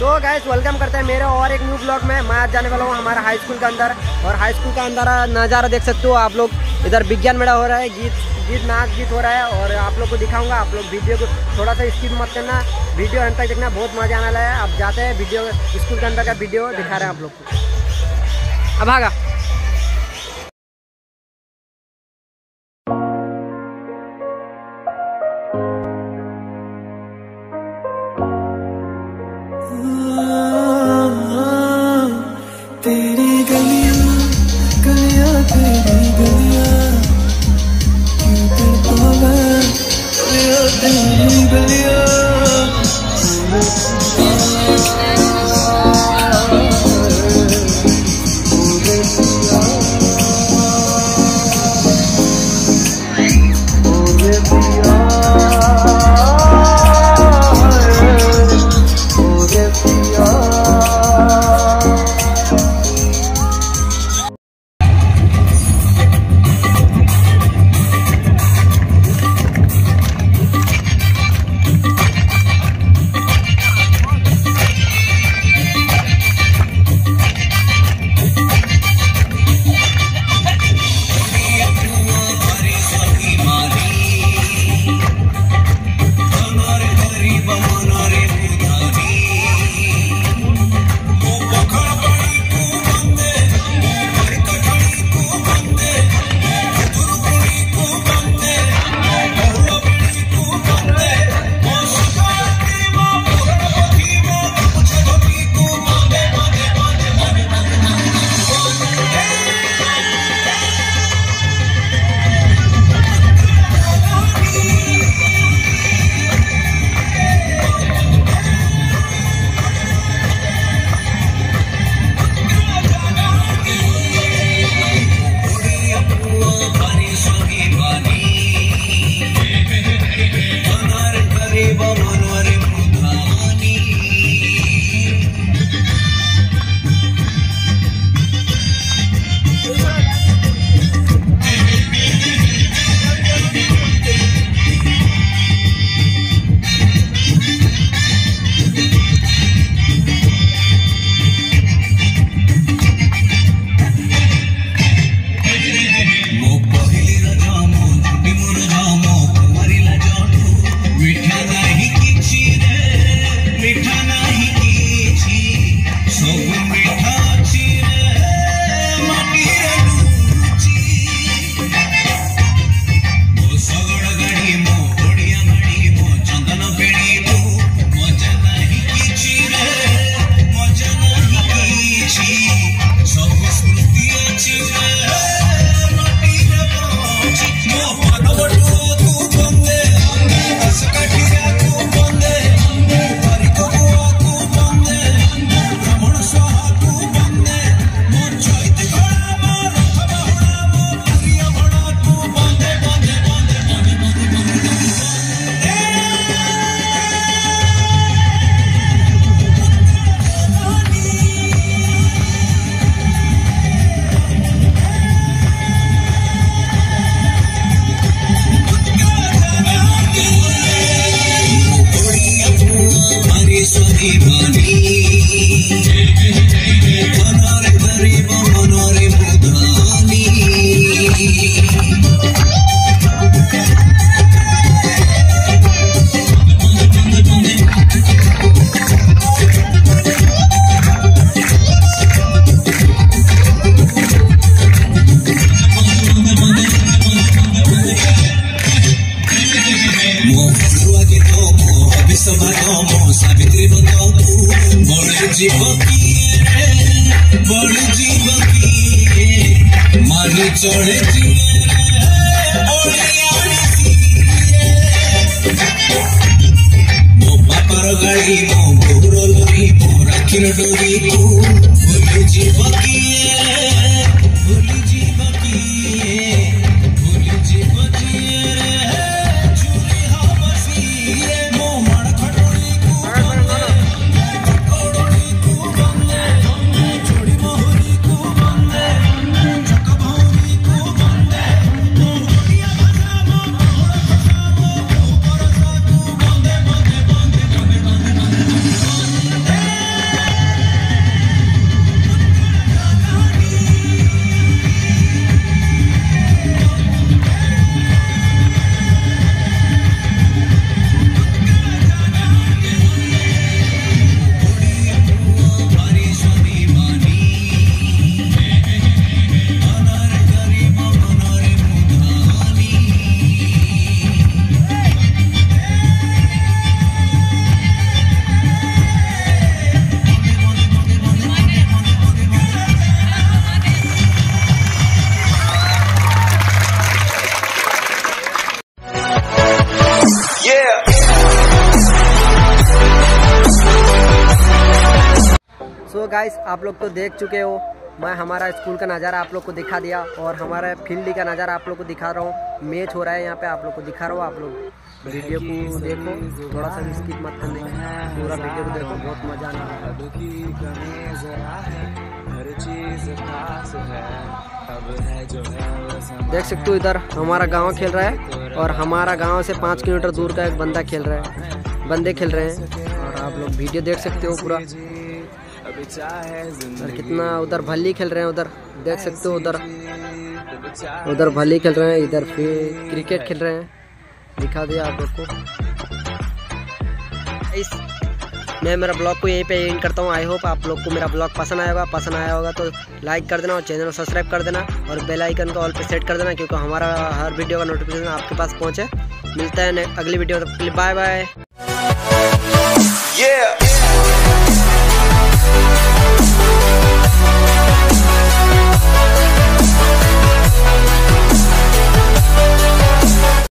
तो gas welcome करते हैं मेरे और एक न्यू ब्लॉग में। मैं आज जाने वाला हूँ हमारा हाई स्कूल के अंदर। और हाई स्कूल का अंदर नज़ारा देख सकते हो आप लोग। इधर विज्ञान मेला हो रहा है, गीत गीत, नाच, गीत हो रहा है। और आप लोग को दिखाऊँगा, आप लोग वीडियो को थोड़ा सा स्किप मत करना। वीडियो अंत तक देखना, बहुत मज़ा आने वाला है। आप जाते हैं वीडियो स्कूल के अंदर का वीडियो दिखा रहे हैं आप लोग को। अब आगा। চড়েছি ମୋ ବାପାର ଗାଡ଼ି ମୋ ଗୌର ଲରି ମୋ ରାକ୍ଷୀର ଡୋରି ତୁ ବୁଝିବ କିଏ सो गाइस आप लोग तो देख चुके हो मैं हमारा स्कूल का नज़ारा आप लोग को दिखा दिया और हमारा फ़ील्ड का नज़ारा आप लोग को दिखा रहा हूँ। मैच हो रहा है यहाँ पे आप लोग को दिखा रहा हूँ आप लोग। वीडियो को देखो थोड़ा सा भी स्किप मत करने पूरा वीडियो को देखो बहुत मज़ा आने वाला देख सकते हो इधर हमारा गाँव खेल रहा है और हमारा गाँव से पाँच किलोमीटर दूर का एक बंदा खेल रहा है बंदे खेल रहे हैं। और आप लोग वीडियो देख सकते हो पूरा। और कितना उधर भल्ली खेल रहे हैं उधर देख सकते हो उधर। उधर भली खेल रहे हैं इधर फिर क्रिकेट खेल रहे हैं। दिखा दिया आप लोग को। इस मैं मेरा ब्लॉग को यहीं पे एंड करता हूँ। आई होप आप लोग को मेरा ब्लॉग पसंद आया होगा। पसंद आया होगा तो लाइक कर देना और चैनल को सब्सक्राइब कर देना और बेल आइकन को ऑल पे सेट कर देना क्योंकि हमारा हर वीडियो का नोटिफिकेशन आपके पास पहुँचे। मिलता है अगली वीडियो तब के लिए बाय बाय Yeah.